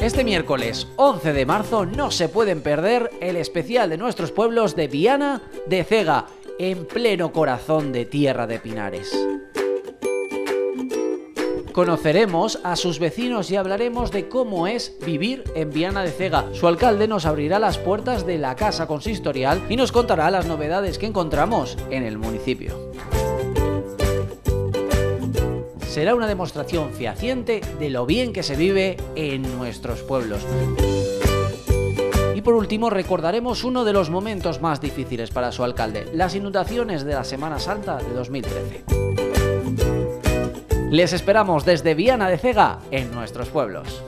Este miércoles 11 de marzo no se pueden perder el especial de nuestros pueblos de Viana de Cega, en pleno corazón de Tierra de Pinares. Conoceremos a sus vecinos y hablaremos de cómo es vivir en Viana de Cega. Su alcalde nos abrirá las puertas de la casa consistorial y nos contará las novedades que encontramos en el municipio. Será una demostración fehaciente de lo bien que se vive en nuestros pueblos. Y por último recordaremos uno de los momentos más difíciles para su alcalde, las inundaciones de la Semana Santa de 2013. Les esperamos desde Viana de Cega en nuestros pueblos.